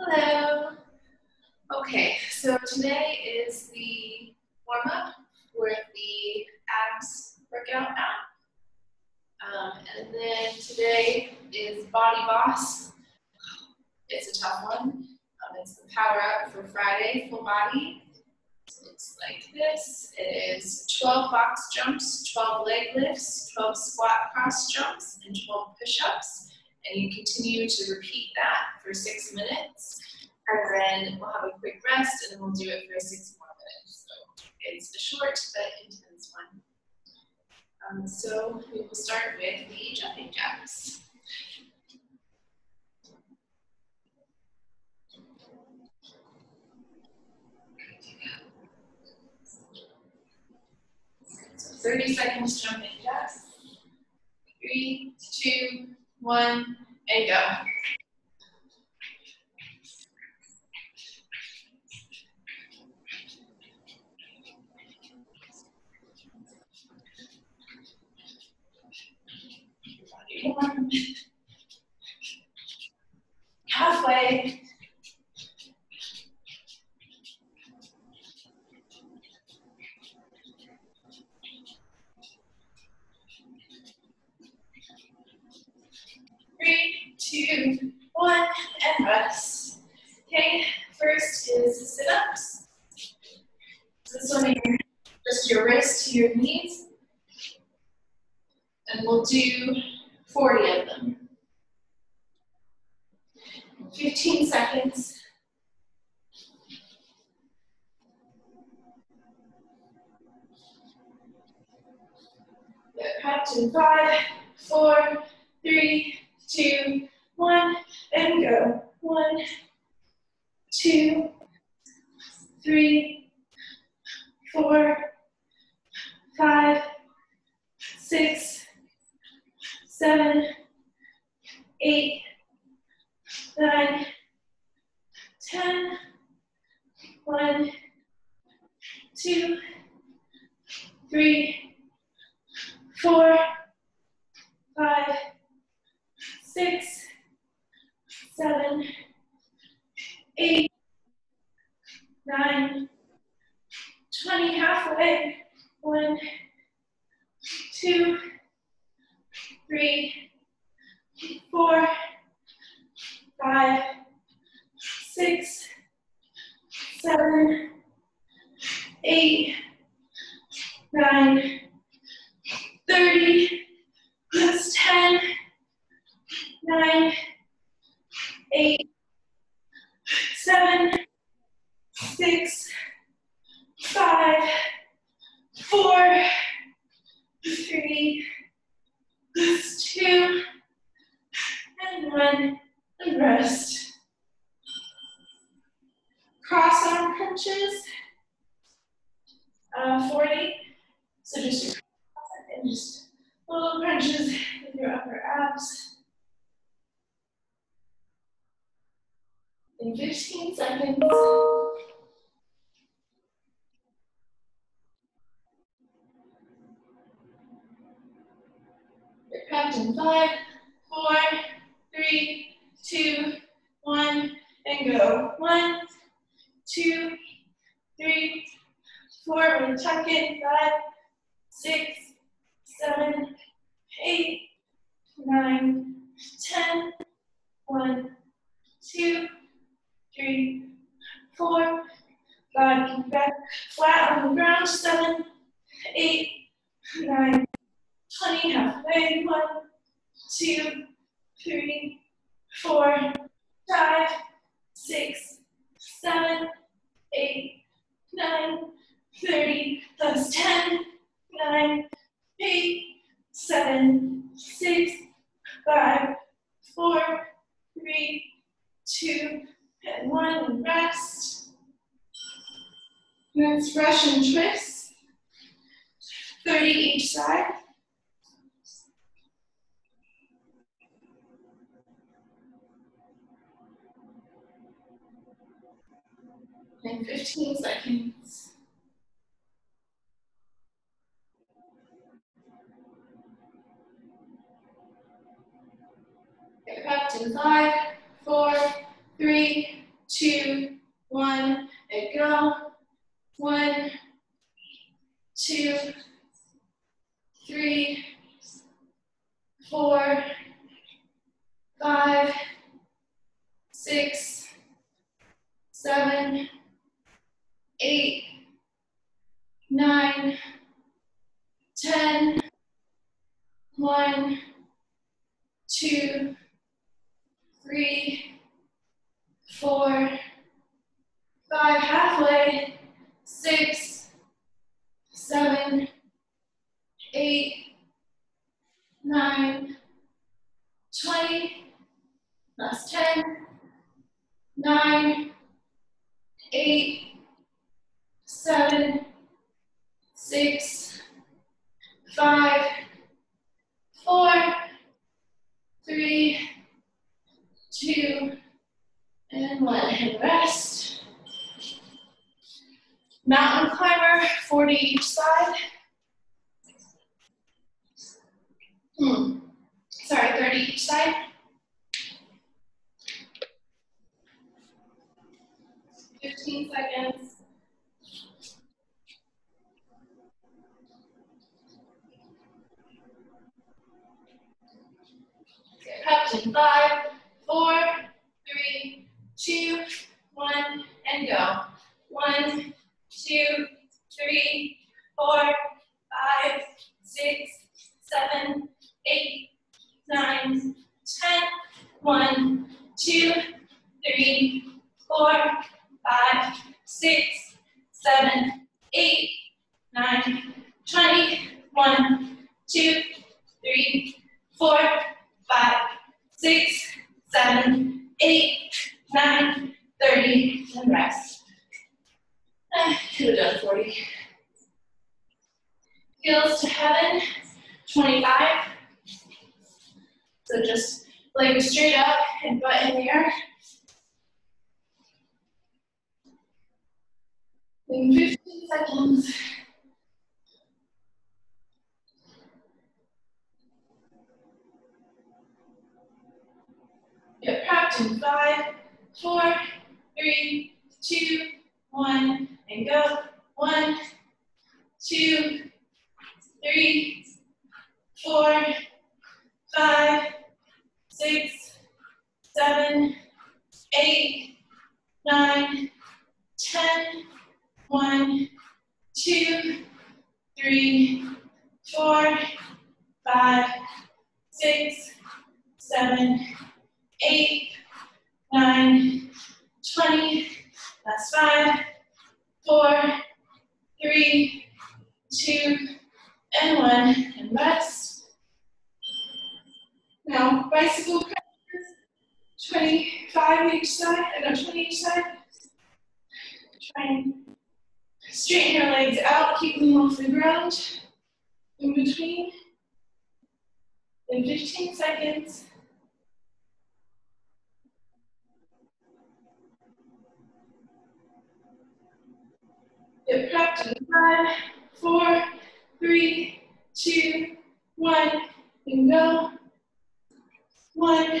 Hello. Okay, so today is the warm up for the abs workout app. Um, and then today is Body Boss. It's a tough one. Um, it's the power up for Friday, full body. So it looks like this. It is 12 box jumps, 12 leg lifts, 12 squat cross jumps, and 12 push ups. And you continue to repeat that for six minutes. And then we'll have a quick rest and then we'll do it for six more minutes. So it's a short but intense one. Um, so we will start with the jumping jacks. So 30 seconds jumping jacks. Three, two, one, and go. Halfway. Three, two, one, and rest. Okay, first is sit-ups. This one here, just your wrist to your knees. And we'll do 40 of them. 15 seconds. Get prepped in five, four, three, two, one, and go. One, two, three, four, five, six, seven, eight, nine, ten, one, two, three, four, five, six, seven, eight, nine, twenty, halfway. One, two, three, four, five, six, seven, eight, nine, thirty, that's ten, nine, eight, seven, six, five, four, three, two, and one, and rest. Cross arm crunches, uh, 40. So just and just little crunches with your upper abs. In 15 seconds. Get prepped in five, four, three, two, one, and go. One, two, three, four, we tuck in, five, six, seven, eight, nine, ten, one, two, three, four, five, back flat on the ground, seven, eight, nine, 20, halfway, one, two, three, four, five, six, seven, eight, nine, 30, plus 10, nine, eight, seven, six, five, four, three, two, and one, and rest. Next, Russian twist. 30 each side. In 15 seconds. Get five, four, three, two, one, and go. One, two, three, four, eight, nine, ten, one, two, three, four, five, six, seven, eight, nine, twenty. That's five, four, three, two, and one, and rest. Now, bicycle 25 each side, know 20 each side. Try and straighten your legs out, keep them off the ground. In between. In 15 seconds. Get prepped in five, four, three, two, one, and go. One,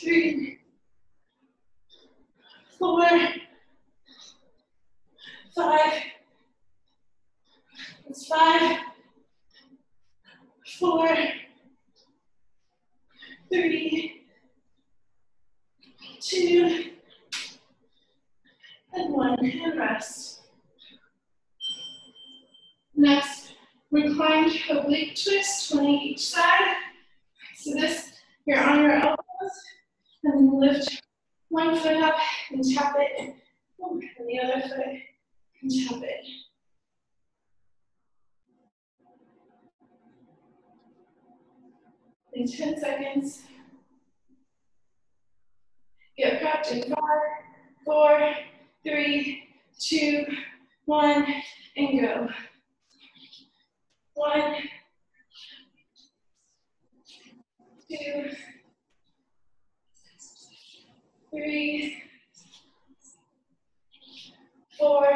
three, four, five, five, four, three, two, and one, and rest. Next, reclined oblique twist, 20 each side. So this, you're on your elbows, and then lift one foot up and tap it, and the other foot and tap it. In 10 seconds, get prepped in five, four, three, two, one, and go. One, two, three, four,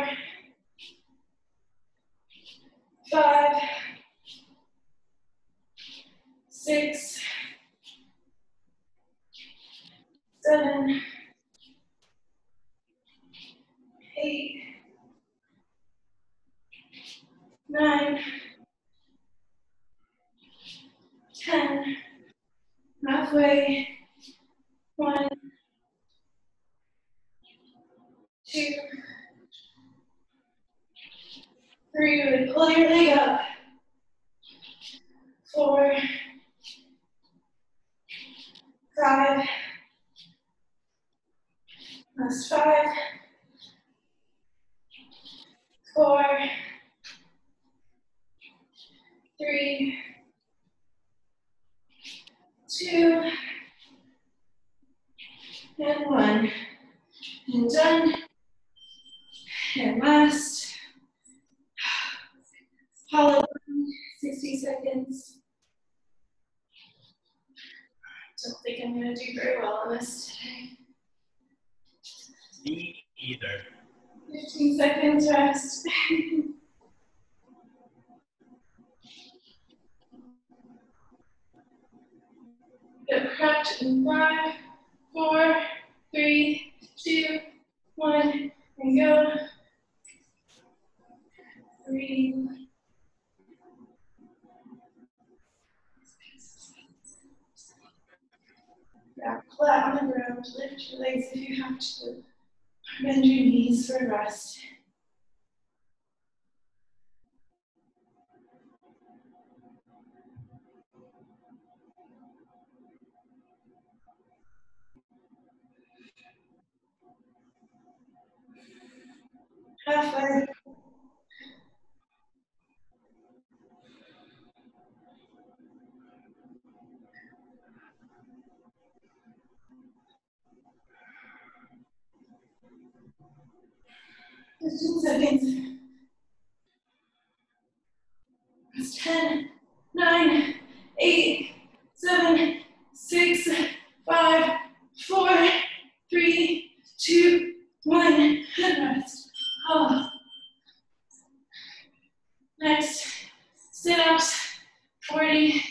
40.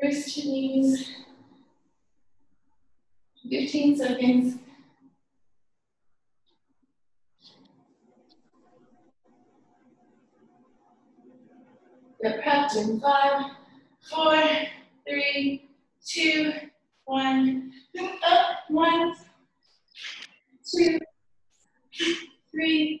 Wrist to knees. 15 seconds. Get prepped in five, four, three, two, one. Up, one, two, three,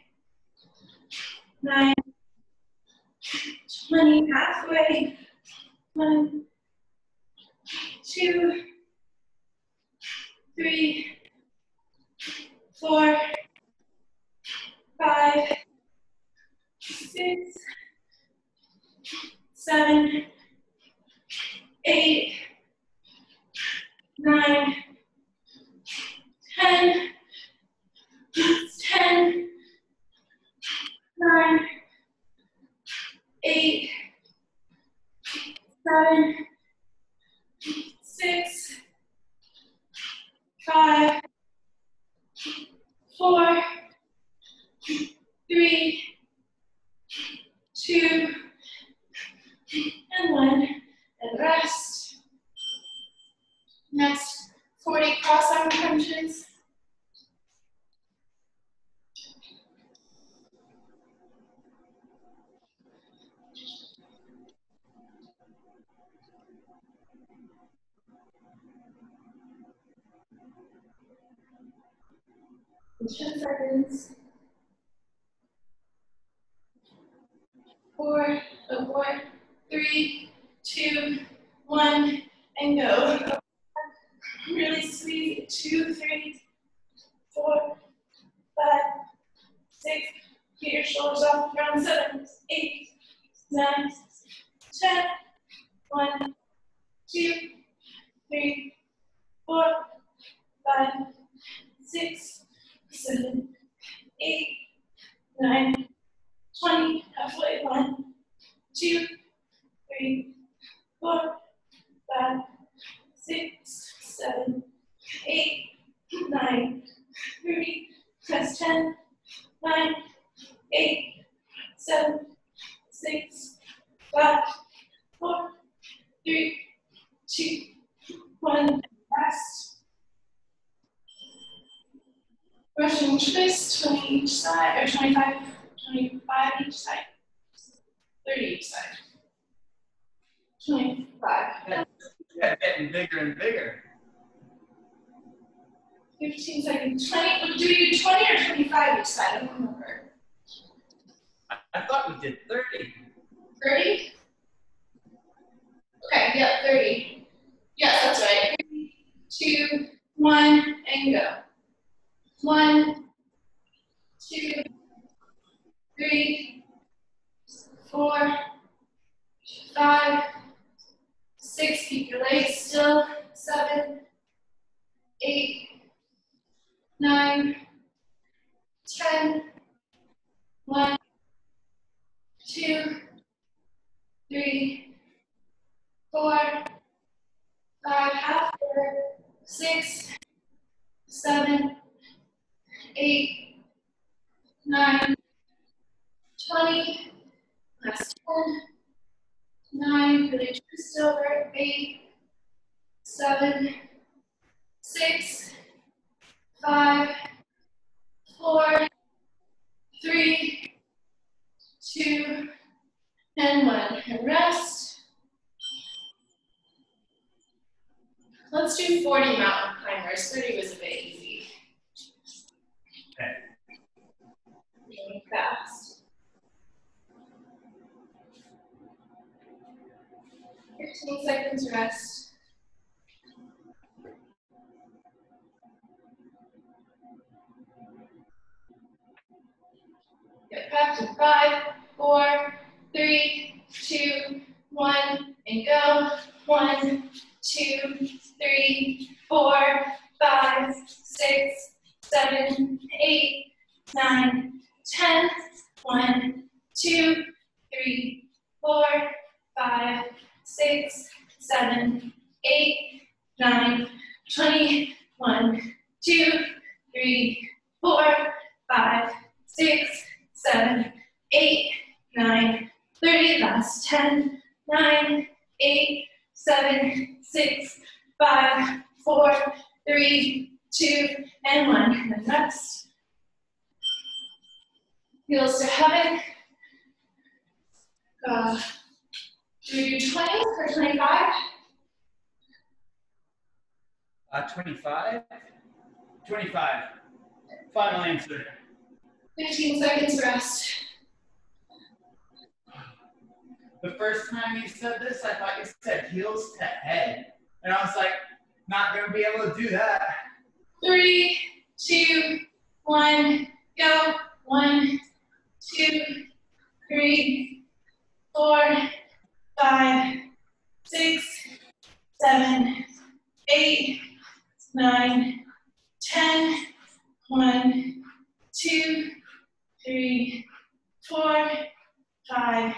nine, twenty, halfway, one, two, three, four, five, six, seven, eight, nine, ten, ten, nine, eight, seven, six, five, four, three, two, and one, and rest. Next, 40 cross arm crunches. 10 seconds. Four, oh, four, three, two, one, and go. Really squeeze two, three, four, five, six, get your shoulders off the ground, seven, eight, nine, ten, one, two, three, four, five, six, seven, eight, nine, twenty, halfway, one, two, three, four, five, six, seven, eight, nine, three, press ten, nine, eight, seven, six, five, four, three, two, one, rest. Russian twist, 20 each side, or 25, 25 each side, 30 each side. 25. Yeah, getting bigger and bigger. 15 seconds. 20, do you 20 or 25 each side? I don't remember. I, I thought we did 30. 30? Okay, yeah, 30. Yes, that's right. Three, two, one, and go. One, two, three, four, five, six, keep your legs still, seven, eight, nine, ten, one, two, three, four, five, half six, seven, eight, nine, twenty, last ten, nine, really over, eight, seven, six, five, four, three, two, and one. And rest. Let's do 40 mountain climbers. 30 was a bit easy. Okay. Really fast. 15 seconds rest. Get prepped in five, four, three, two, one, and go. One, two, three, four, five, six, seven, eight, nine, ten. One, two, three, four, five, six, seven, eight, nine, twenty. One, two, three, four, five, six, seven, eight, nine, 30, last 10, 9, 8, 7, 6, 5, 4, 3, 2, and 1. And rest. Heels to heaven. Uh, do we do 20 or 25? Uh, 25? 25. Final answer. 15 seconds rest. The first time you said this, I thought you said heels to head. And I was like, not going to be able to do that. Three, two, one, go. One, two, three, four, five, six, seven, eight, nine, ten. One, two, three, four, five,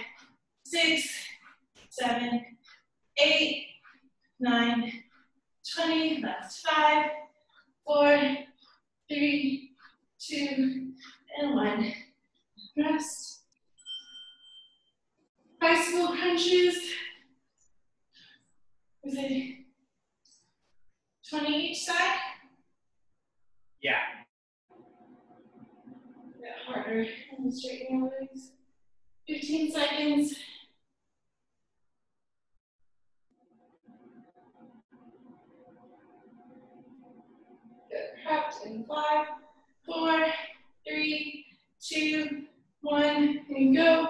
six, seven, eight, nine, twenty. Last five, four, three, two, and one. Rest. Bicycle crunches. Was it 20 each side? Yeah. A bit harder and straighten your legs. 15 seconds. Get prepped in five, four, three, two, one, and go.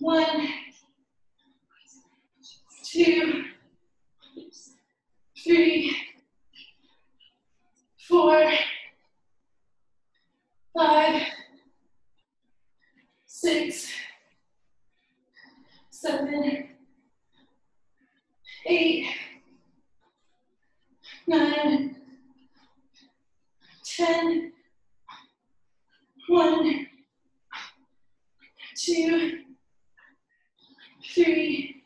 One, two, three, four, five, six, seven, eight, nine, ten, one, two, three,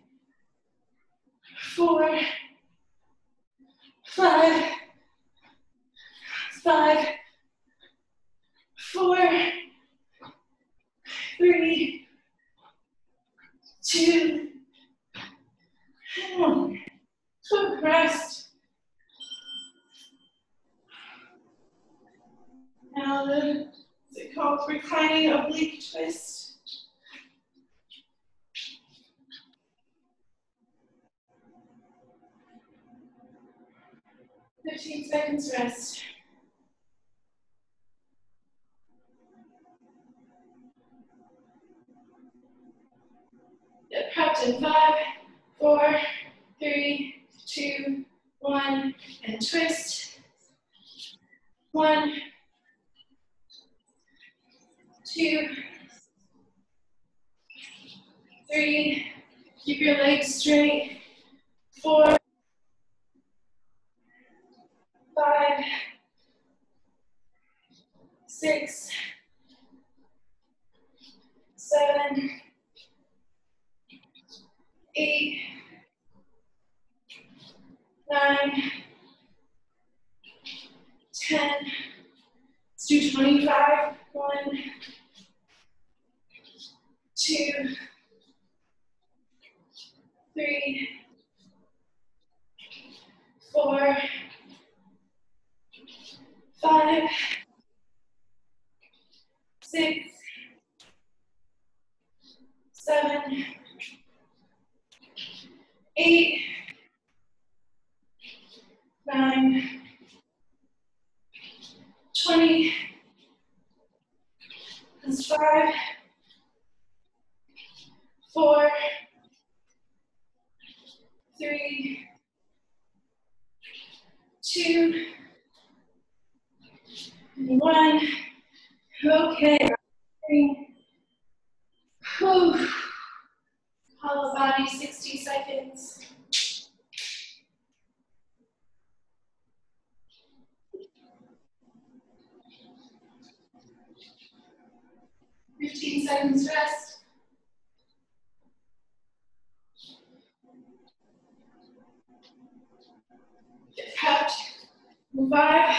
Five,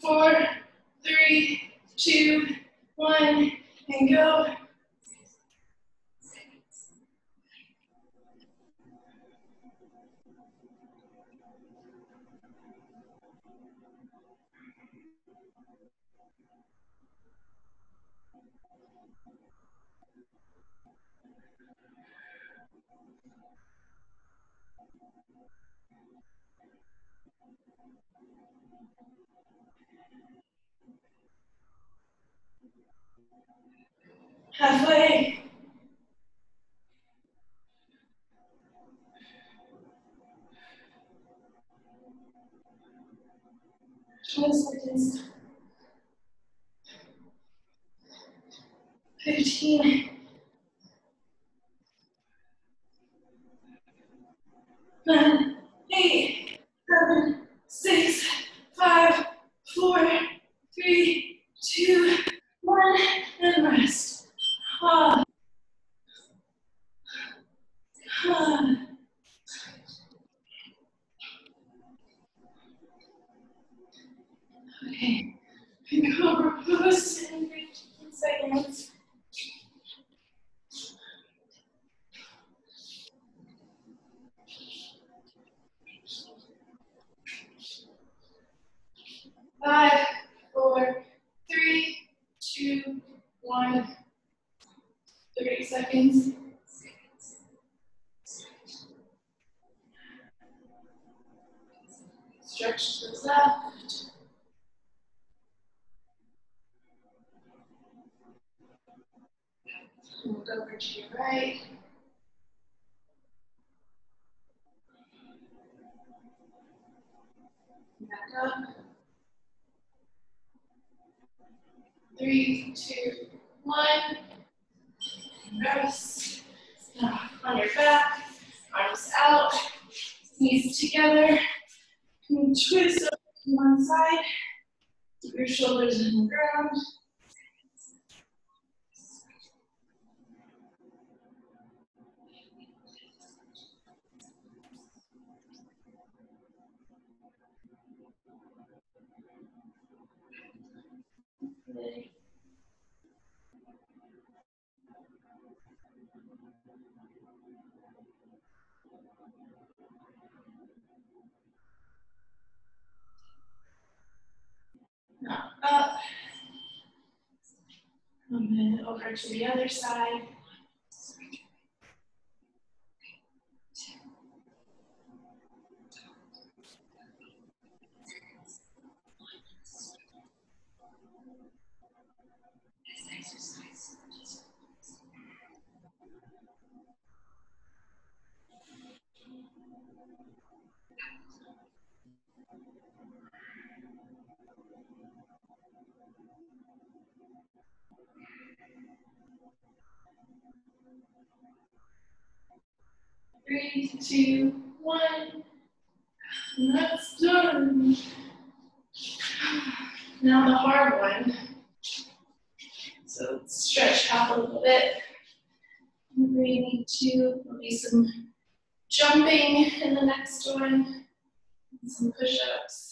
four, three, two, one, and go. Halfway. Twenty seconds. Fifteen. Nine, eight, seven, six, five, four, three, two, one, and rest. Ah. Ah. Okay. Cobra pose in 15 seconds. Five, four, three, two, one. 30 seconds. Stretch to the left. Move over to your right. Back up. Three, two, one. Rest. On your back, arms out, knees together. And twist up to one side. Keep your shoulders in the ground. Now up. And then over to the other side. Three, two, one. And that's done. Now the hard one. So stretch out a little bit. Breathing two. There'll be some jumping in the next one. Some push-ups.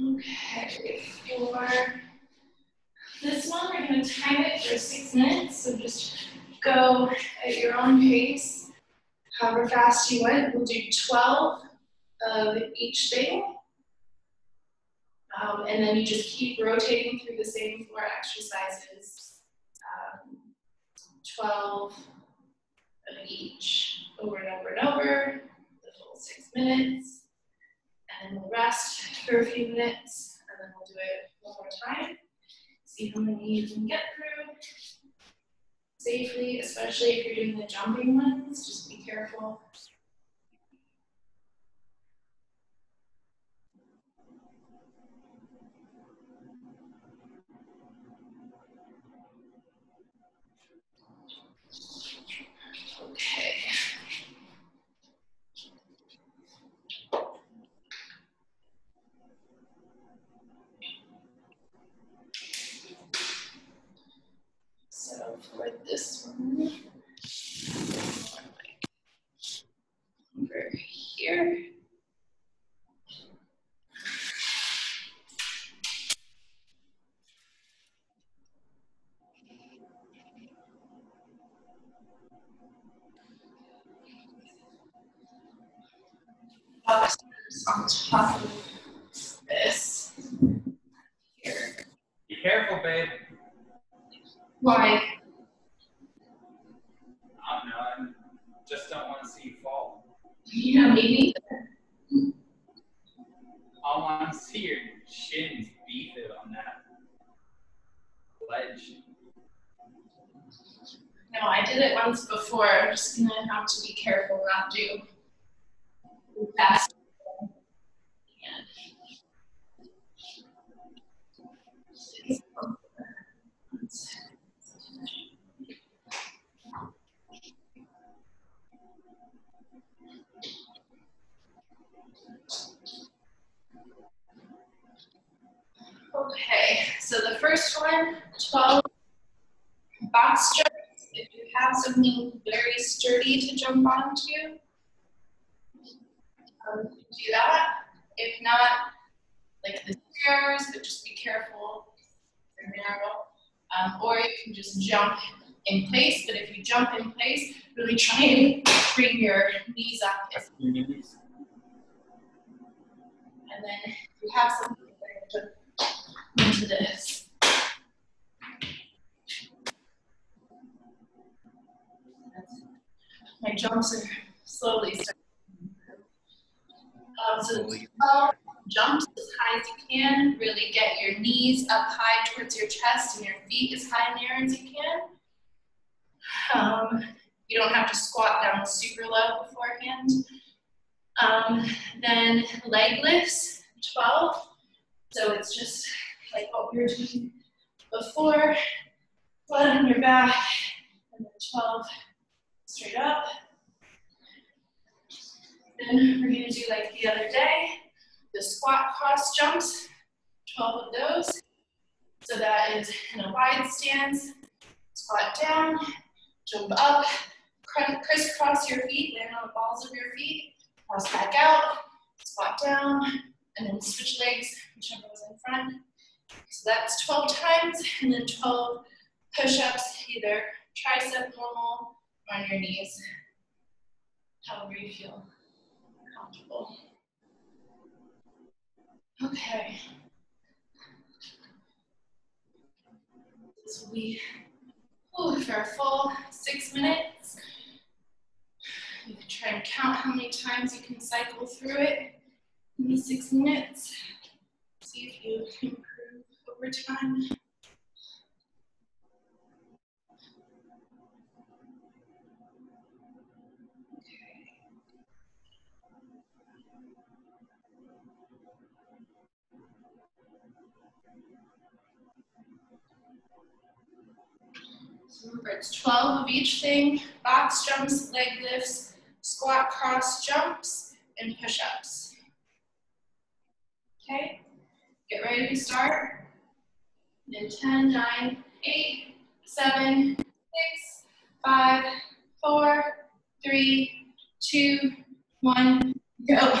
Okay, for this one, we're going to time it for six minutes. So just go at your own pace, however fast you want. We'll do 12 of each thing. Um, and then you just keep rotating through the same four exercises. Um, 12 of each over and over and over, the full six minutes and then we'll rest for a few minutes, and then we'll do it one more time. See how many you can get through safely, especially if you're doing the jumping ones, just be careful. Okay. So for this one, over here. Boxers on top of this here. careful, babe. Why? I don't know. I just don't want to see you fall. Yeah, me neither. I want to see your shins beat it on that ledge. No, I did it once I'm just gonna have to be careful not to. Okay, so the first one, 12 box jumps. Have something very sturdy to jump onto, um, do that. If not, like the stairs, but just be careful, they're narrow. Um, or you can just jump in place, but if you jump in place, really try and bring your knees up. And then if you have something, to into this. My jumps are slowly starting. Um, so 12 jumps as high as you can. Really get your knees up high towards your chest and your feet as high in the air as you can. Um, you don't have to squat down super low beforehand. Um, then leg lifts, 12. So it's just like what we were doing before. Flat on your back, and then 12 straight up. Then we're gonna do like the other day, the squat cross jumps, 12 of those. So that is in a wide stance, squat down, jump up, crisscross your feet, land on the balls of your feet, cross back out, squat down, and then switch legs, whichever was in front. So that's 12 times, and then 12 push-ups, either tricep normal or on your knees, however you feel comfortable. Okay. This will be for a full six minutes. You can try and count how many times you can cycle through it in the six minutes. See if you improve over time. Remember, it's 12 of each thing, box jumps, leg lifts, squat cross jumps, and push-ups. Okay, get ready to start. In 10, 9, 8, 7, 6, 5, 4, 3, 2, 1, go.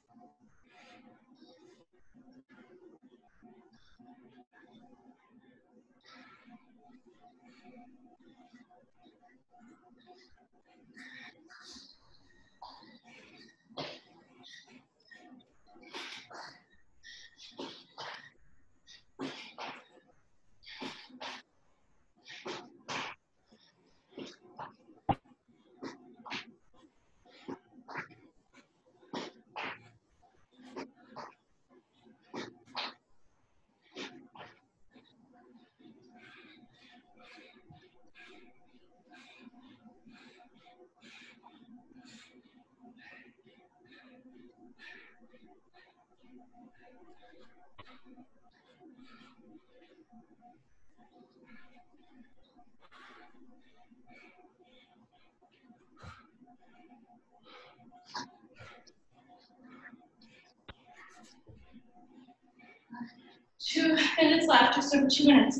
Two minutes left, just over two minutes.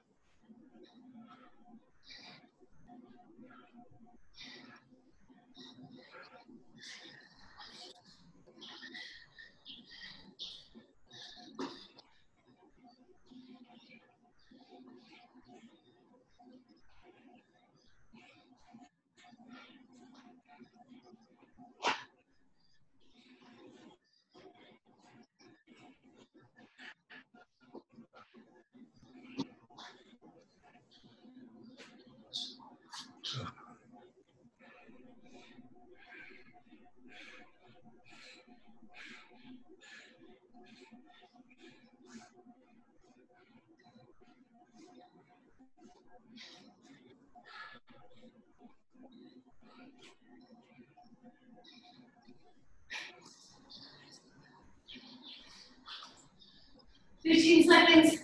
Fifteen seconds.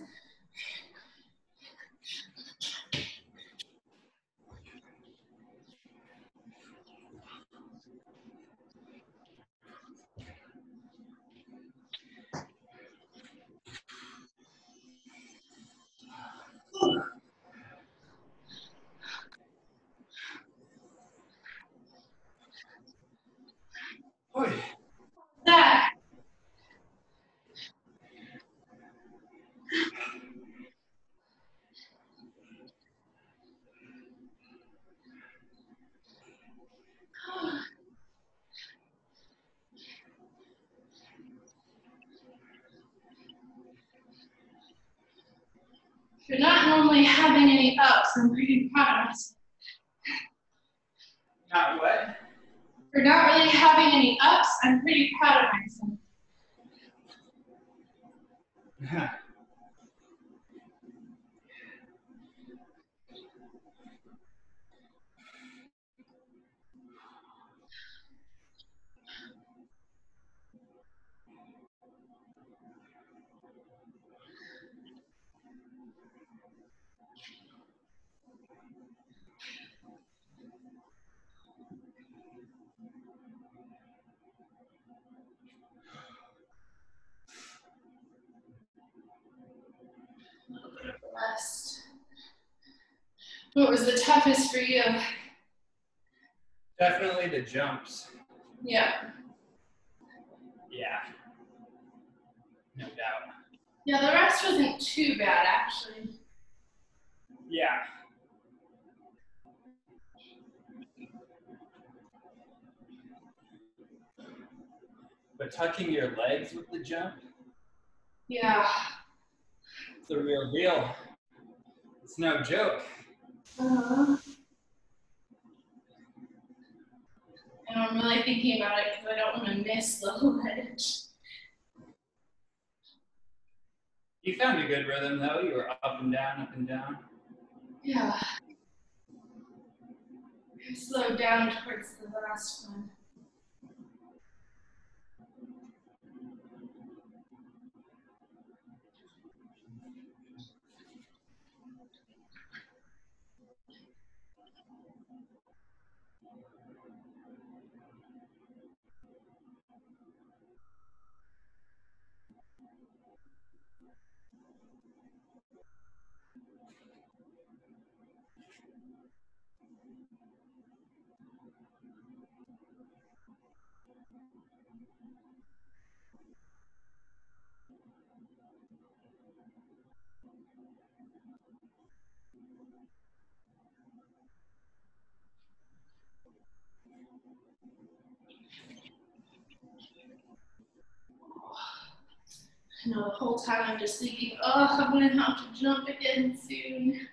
Oy. That. Normally having any ups. I'm pretty proud of myself. Not what? For not really having any ups, I'm pretty proud of myself. Rest. What was the toughest for you? Definitely the jumps. Yeah. Yeah. No doubt. Yeah, the rest wasn't too bad actually. Yeah. But tucking your legs with the jump, Yeah. it's the real deal. It's no joke. Uh-huh. And I'm really thinking about it because I don't want to miss the ledge. You found a good rhythm though. You were up and down, up and down. Yeah. I slowed down towards the last one. No, the whole time I'm just thinking, oh, I'm gonna have to jump again soon.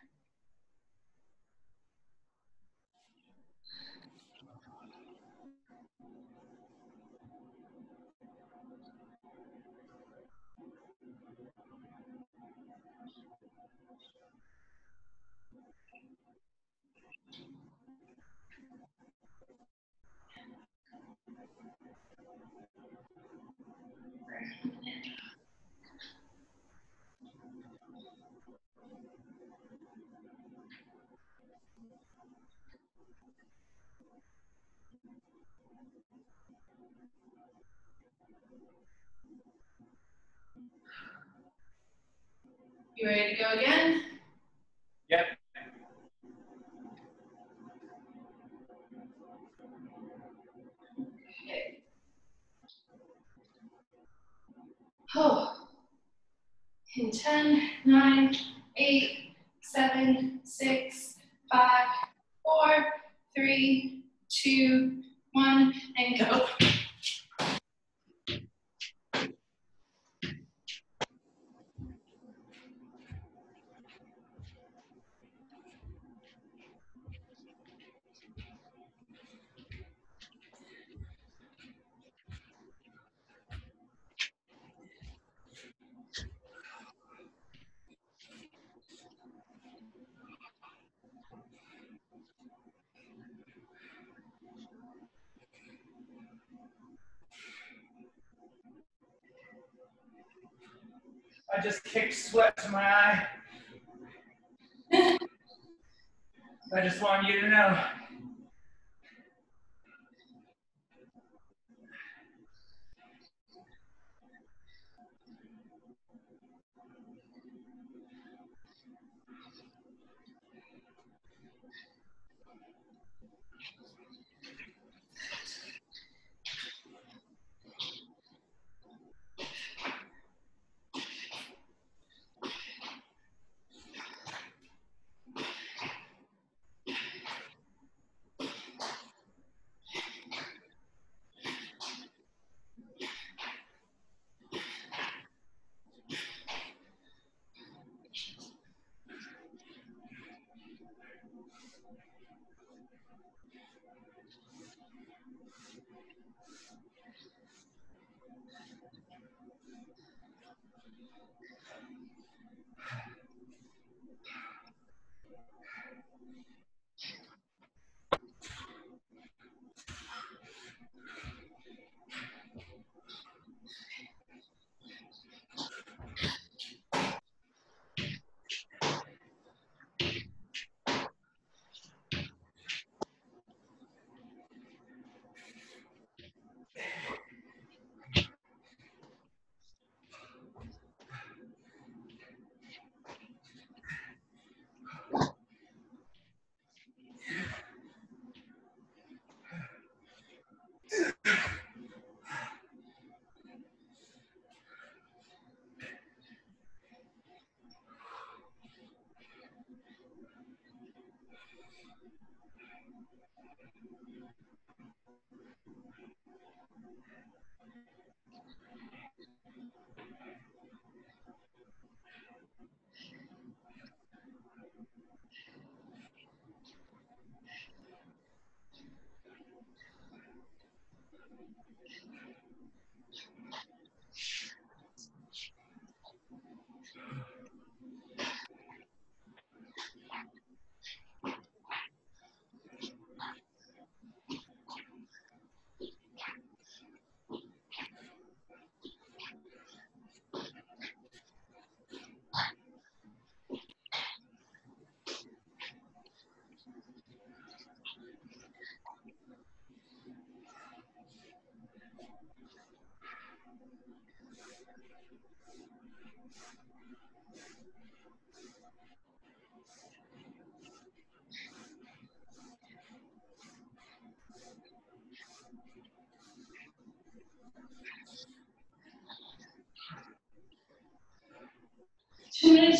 You ready to go again? Yep. Okay. Oh. In 10, 9, 8, 7, 6, 5, 4, 3, 2, 1, and go. I just kicked sweat to my eye. I just want you to know.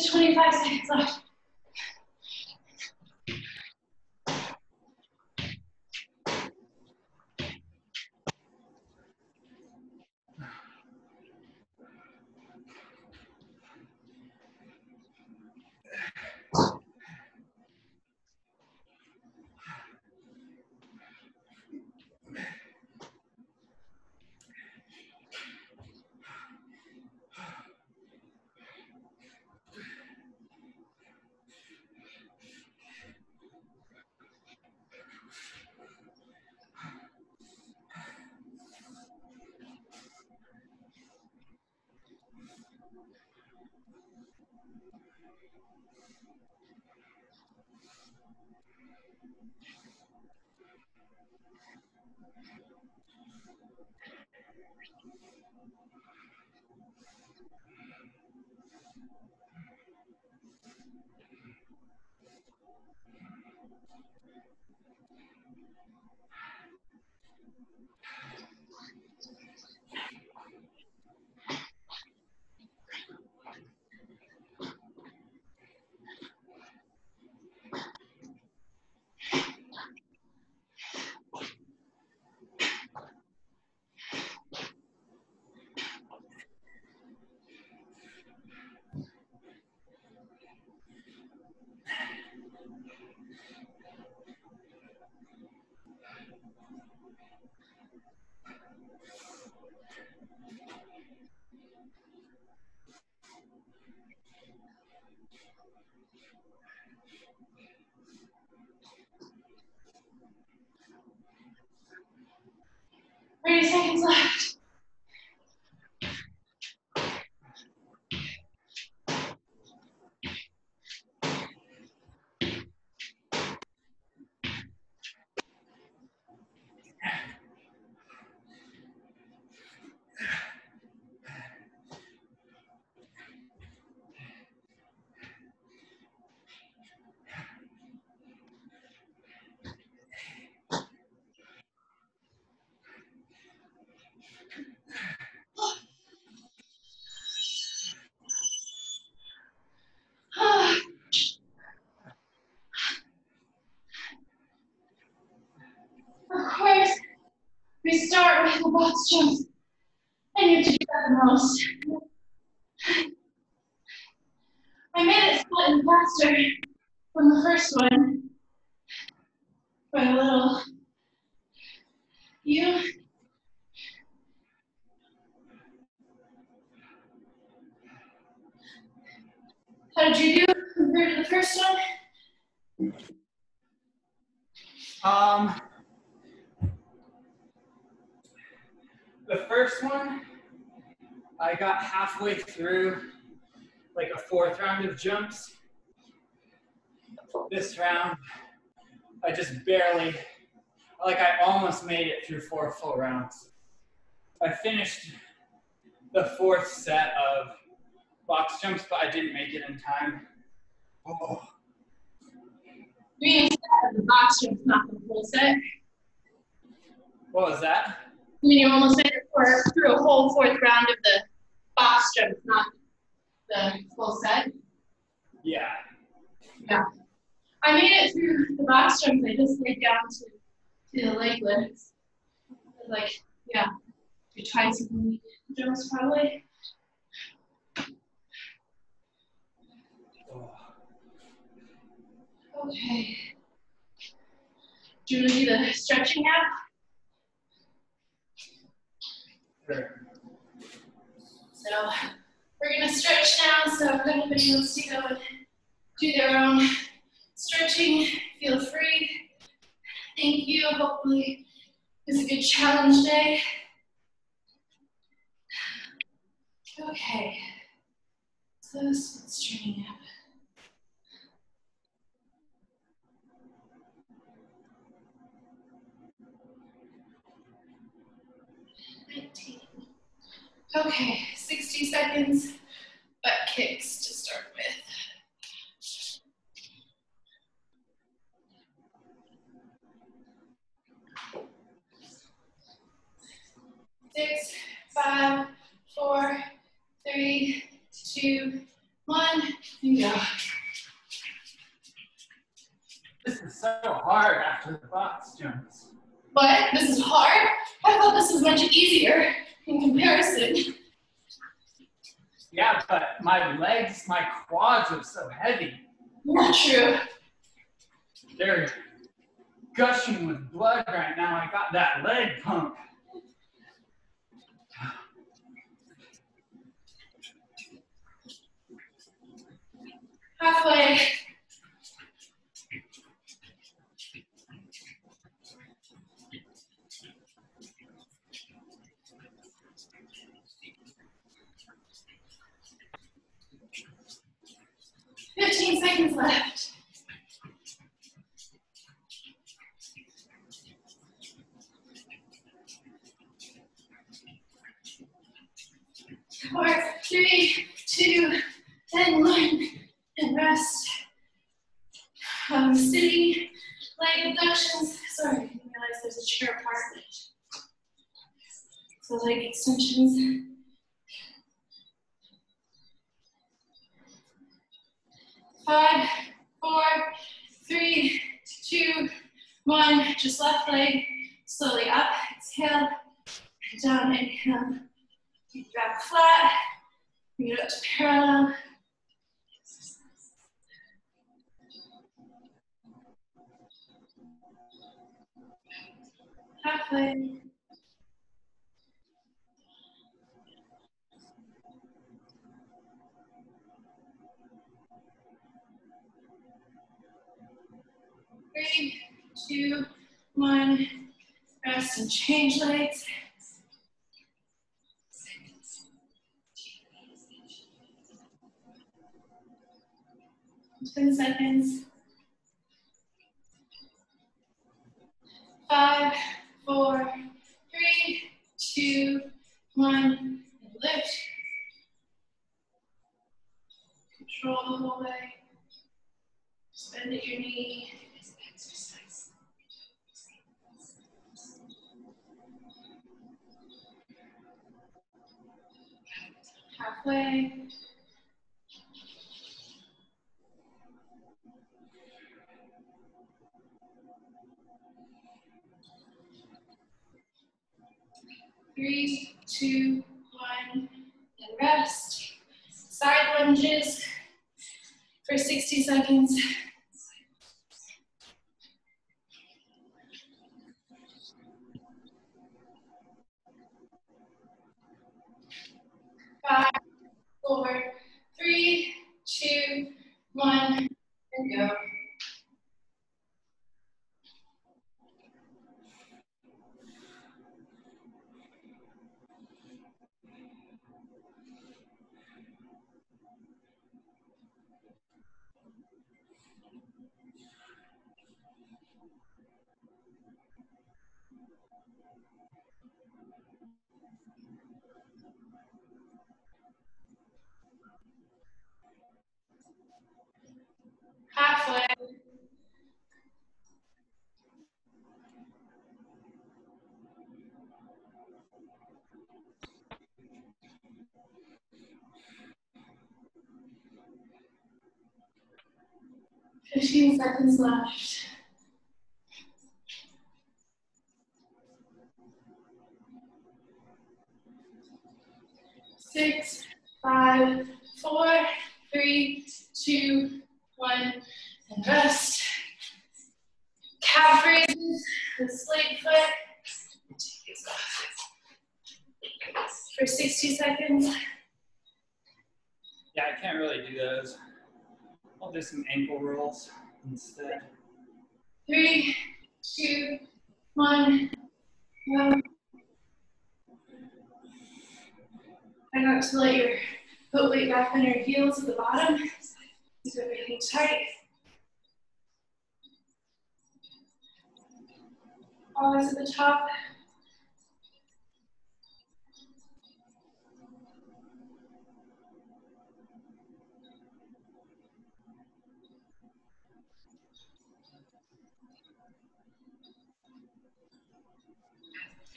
Two 25 seconds left. Thirty seconds left. Of course, we I need to do that the most. I made it slightly faster from the first one. But a little You. How did you do compared to the first one? Um, the first one, I got halfway through like a fourth round of jumps. This round, I just barely, like I almost made it through four full rounds. I finished the fourth set of box jumps, but I didn't make it in time. Oh. You mean the box jumps, not the full set? What was that? I mean, you almost made it for, through a whole fourth round of the box jumps, not the full set? Yeah. Yeah. I made it through the jumps. I just laid down to, to the leg lifts. Like, yeah, you tried some jumps probably. Okay. Do you want to do the stretching now? Sure. So we're gonna stretch now. So if anybody wants to go and do their own stretching, feel free. Thank you. Hopefully it's a good challenge day. Okay. So let's up. Okay, 60 seconds, butt kicks to start with. Six, five, four, three, two, one, and go. This is so hard after the box jumps. What? This is hard? I thought this was much easier in comparison. Yeah, but my legs, my quads are so heavy. Not true. They're gushing with blood right now. I got that leg pump. Halfway. Fifteen seconds left. Four, three, two, and one, and rest. Um, sitting leg abductions. Sorry, I didn't realize there's a chair part. So leg extensions. Five, four, three, two, one. Just left leg slowly up. Exhale, down, inhale. Keep back flat. Bring it up to parallel. Halfway. Three, two, one. Rest and change legs. Ten seconds. Five, four, three, two, one, lift. Control the whole way. Bend at your knee. Halfway. Three, two, one, and rest. Side lunges for 60 seconds. five, four, three, two, one, and go. Fifteen seconds left. Six, five, four, three, two, one, and rest. Calf raises, the slate foot. For 60 seconds. Yeah, I can't really do those. I'll do some ankle rolls instead. Three, two, one, go. Not to let your foot weight back on your heels at the bottom. Keep everything tight. Pause at the top.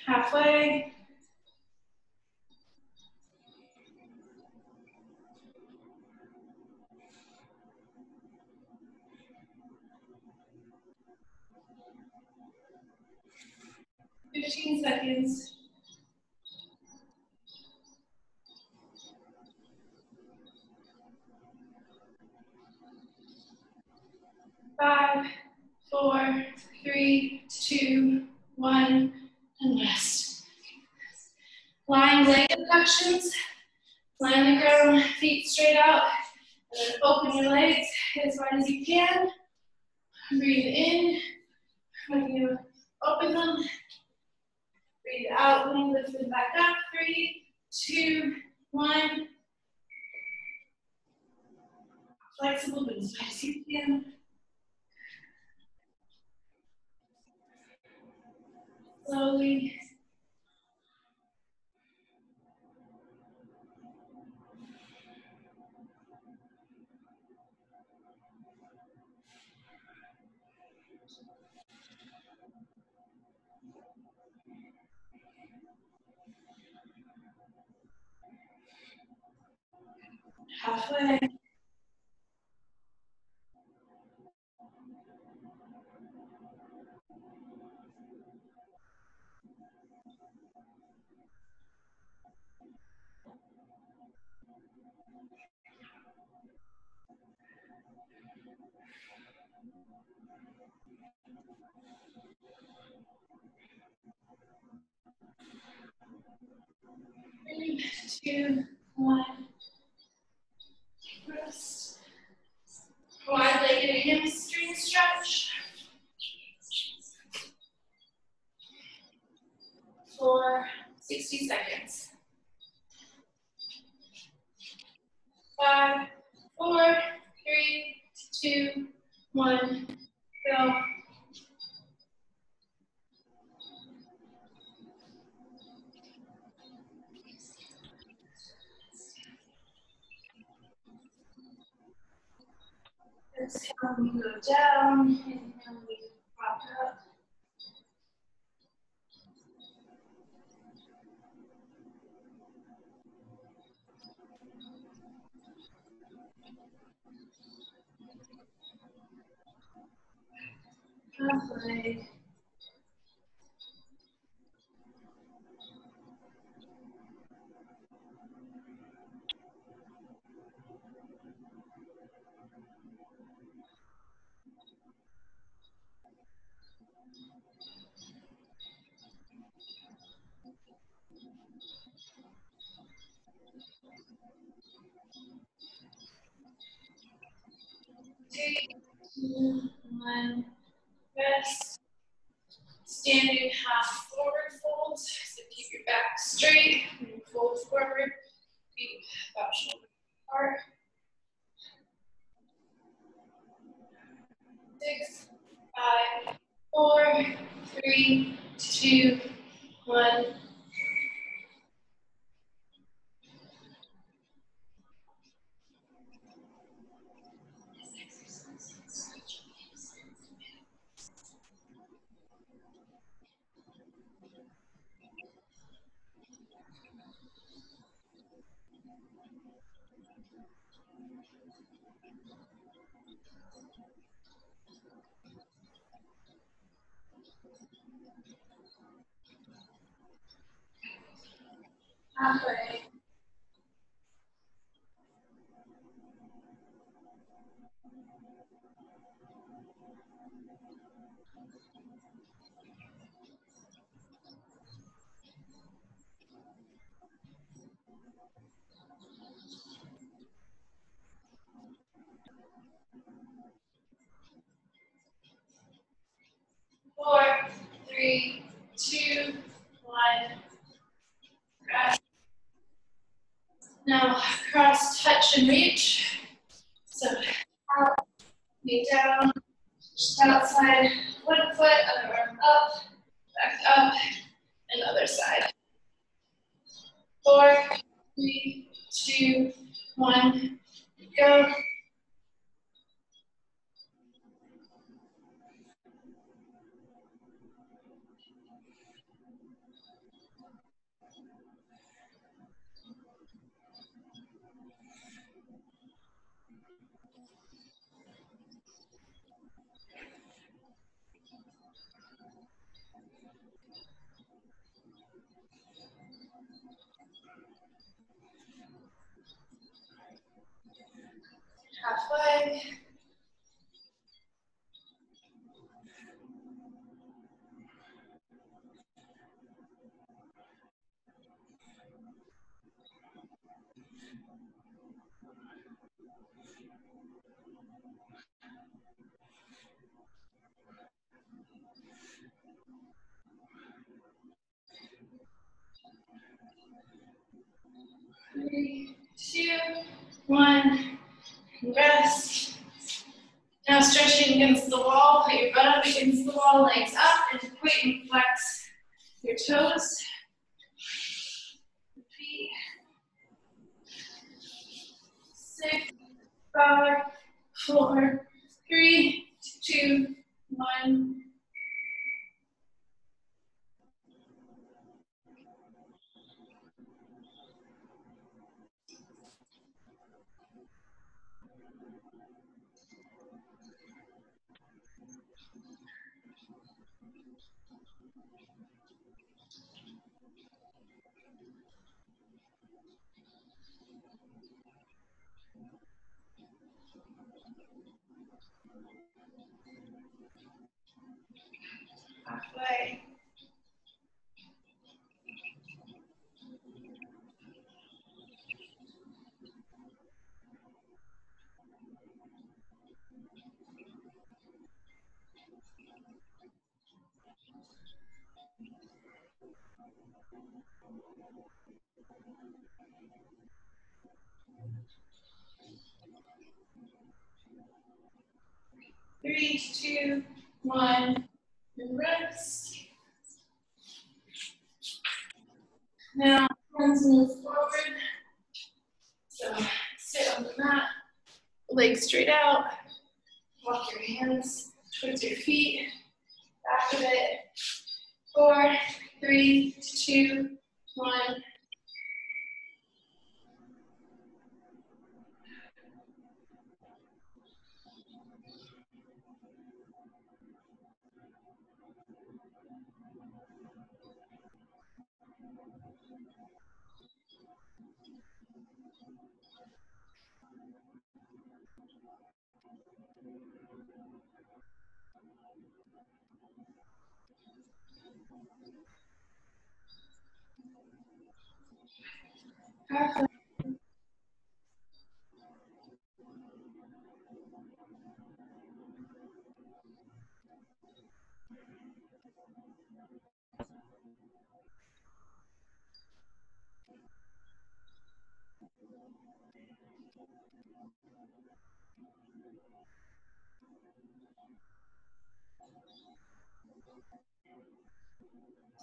Halfway. Fifteen Gracias. Reach. So out, knee down, just outside, one foot, other arm up, back up, and other side. Four, three, two, one, go. halfway. Three, two, one. Rest. Now stretching against the wall, put your butt up against the wall, legs up, and point and flex your toes. Repeat. Six, five, four, three, two, one. Halfway. Three, two, one, and rest. Now, hands move forward. So sit on the mat, legs straight out. Walk your hands towards your feet, back of it. Four, three, two, one.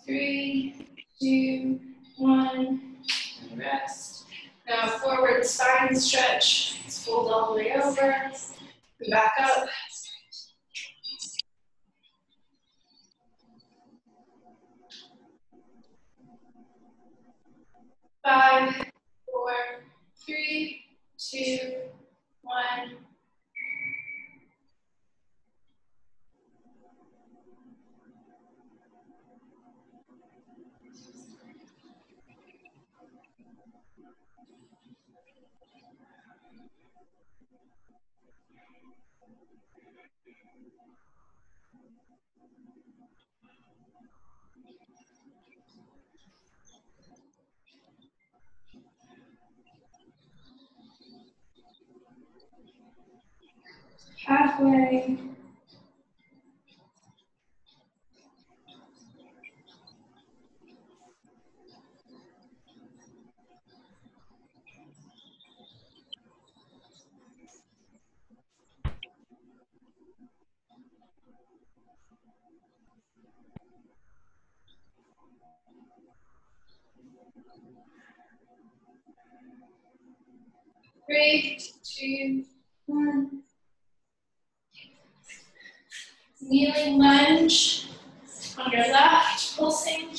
Three, two, one, and rest. Now forward spine stretch. Let's fold all the way over. Back up. Five, four, three, two, one. Halfway. Three, two, one. Kneeling lunge on your left, pulsing.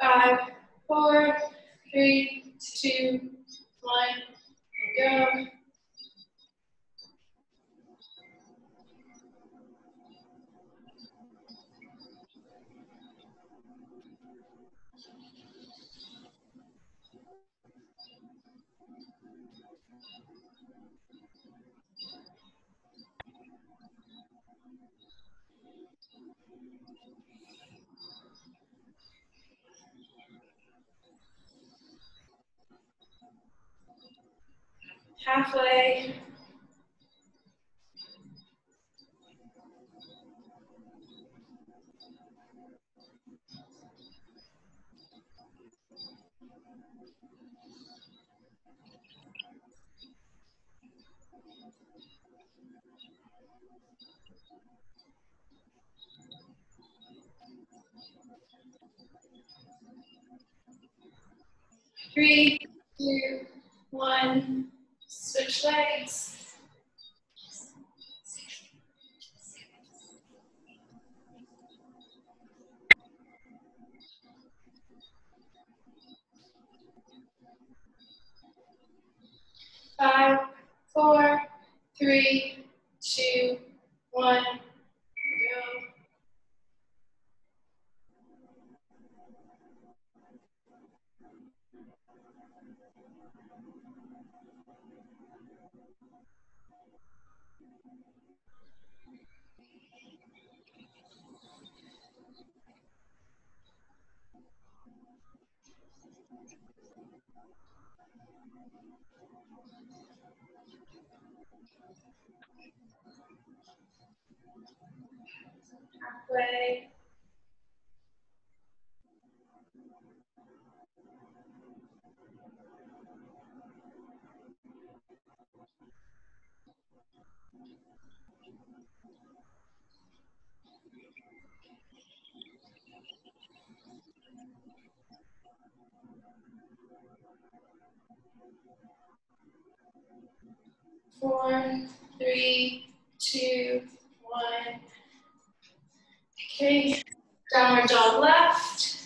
Five, four, three, two, one, go. Halfway. Three, two, one. Switch legs. Five, four, three, two, one, halfway. Four, three, two, Okay, downward dog left.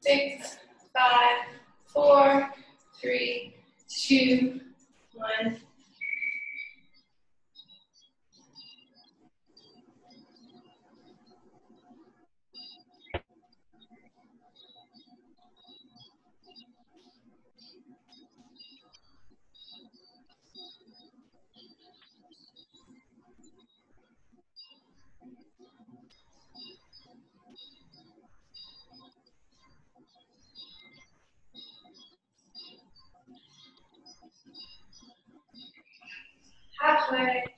Six, five, four, three, two, one. Three,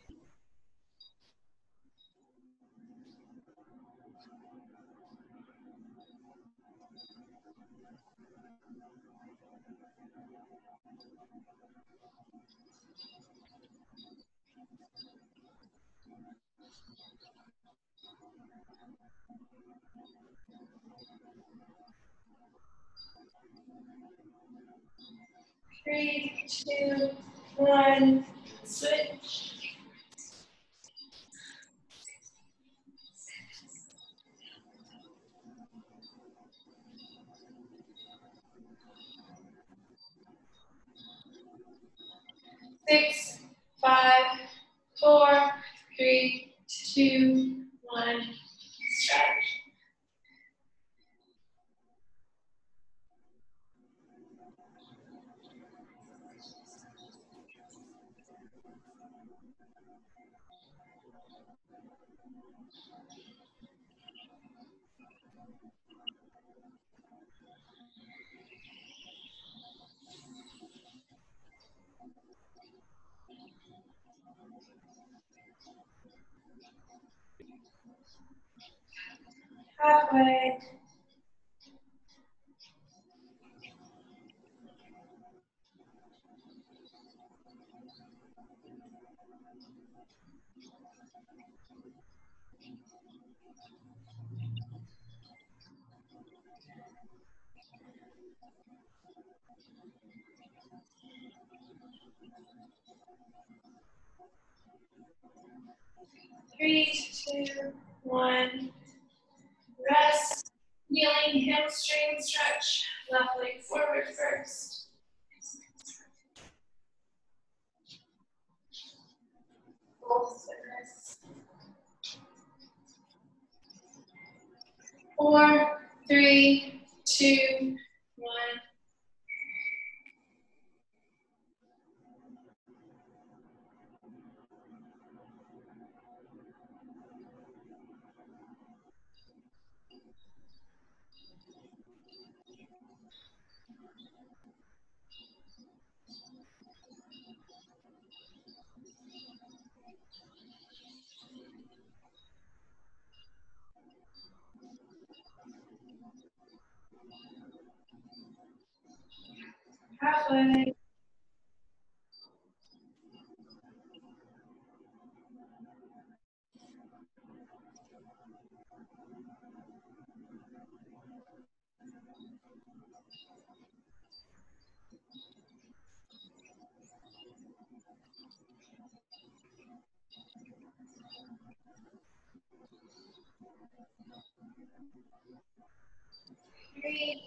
two, one, switch. Three,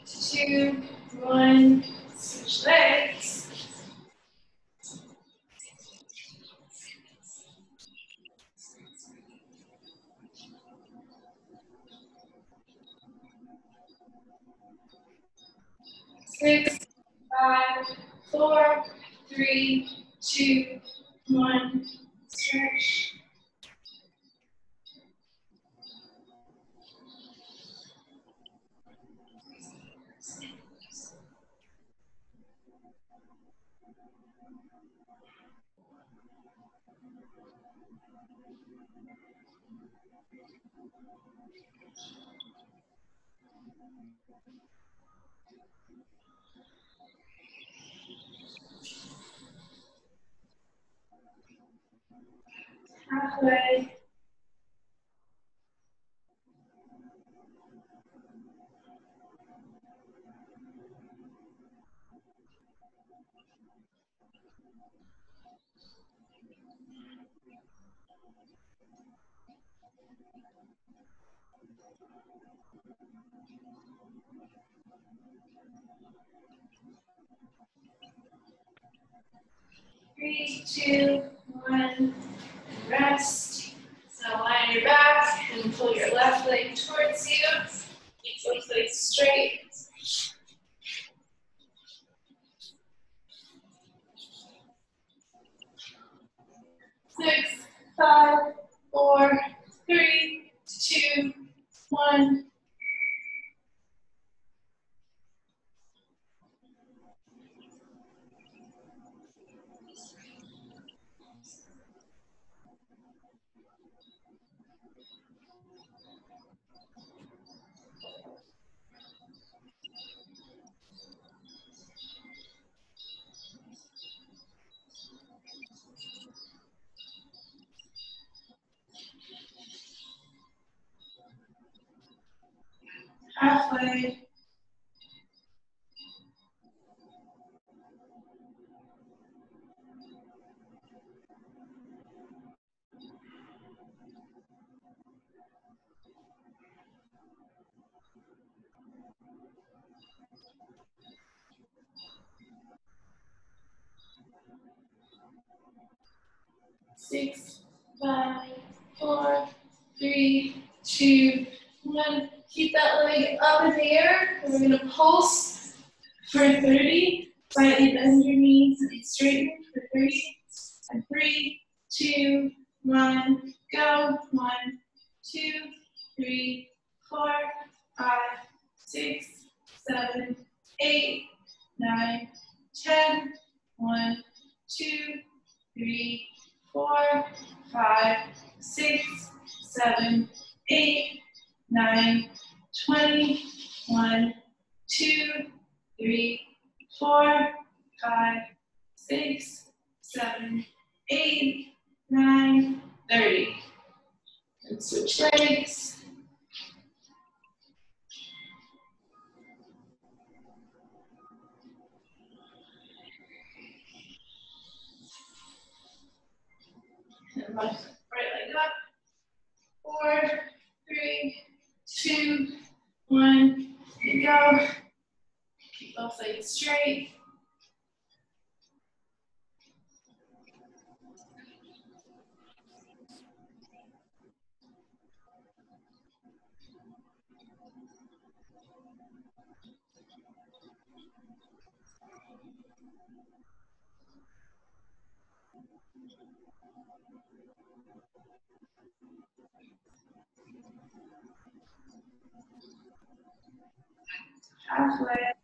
two, one, switch legs. Six, five, four, three, two, one, stretch. Three, two, one, rest. So on your back and pull your left leg towards you. Keep both legs straight. Six, five, four, three, two, one. Halfway. Six, five, three, two, one. Keep that leg up in the air. We're gonna pulse for 30. Slightly bend your knees and straighten for 30. And three, two, one, go. One, two, three, four, five, six, seven, eight, nine, ten. One, two, three, four, five, six, seven, eight, nine, twenty, one, two, three, four, five, six, seven, eight, nine, thirty. And switch legs. And right leg up. Four, three, two, one, and go. Keep both legs straight. Halfway.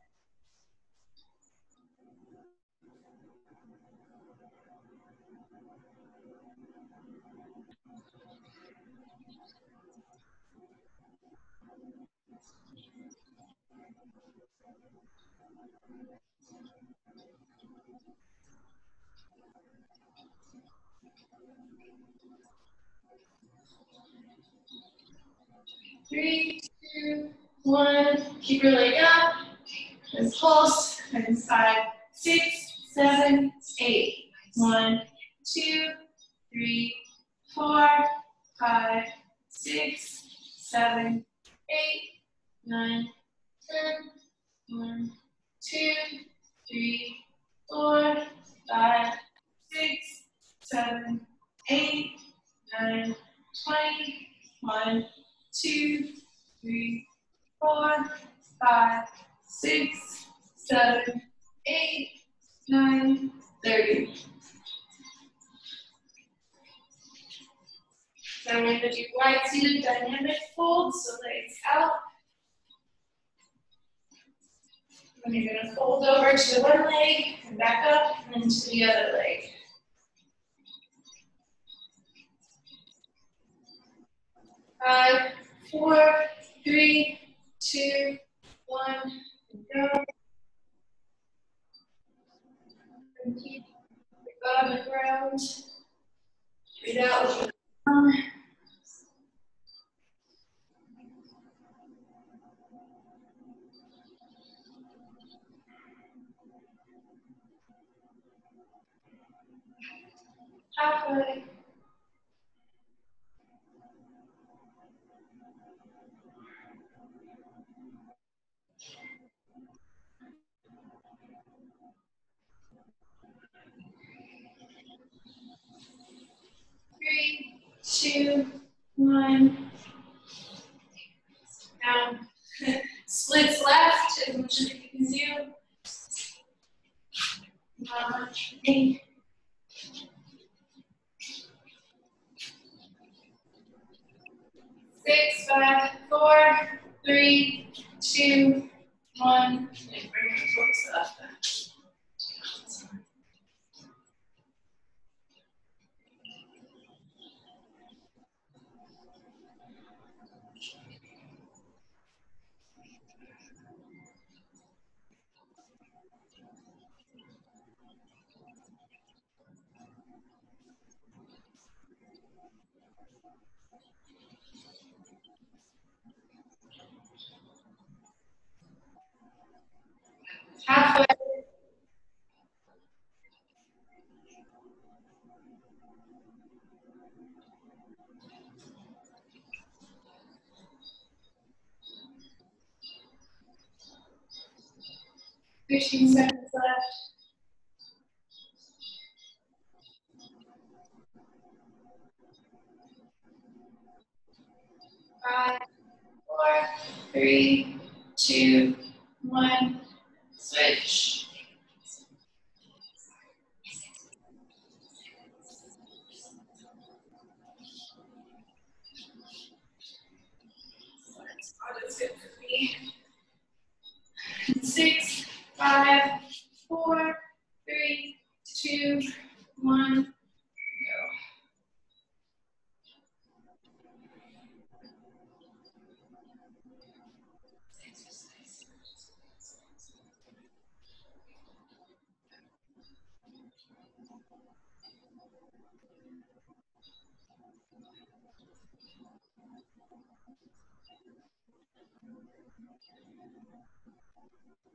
Three, two, one. Keep your leg up. And pulse. And five, six, seven, eight. One, two, three, four, five, six, seven, eight, nine, ten. One, two, three, four, five, six, seven, eight, nine, twenty. One, two, three, four, five, six, seven, eight, nine, thirty. Then we're gonna do wide seated dynamic fold, so legs out. Then you're gonna fold over to one leg and back up and then to the other leg. Five, four, three, two, one, go. And keep your the ground. Breathe out with your thumb. Halfway. Three, two, one. Down. Um, splits left as much as you can do. Eight. Six, five, four, three, two, one. Bring your toes up. Halfway. Fifteen seconds left. Five, four, three, two, one, switch. Six, five, four, three, two, one,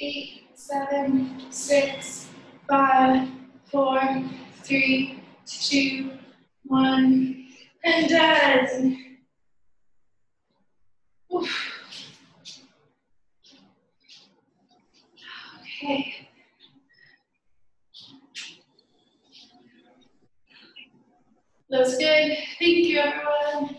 eight, seven, six, five, four, three, two, one, and done. Okay. That was good. Thank you, everyone.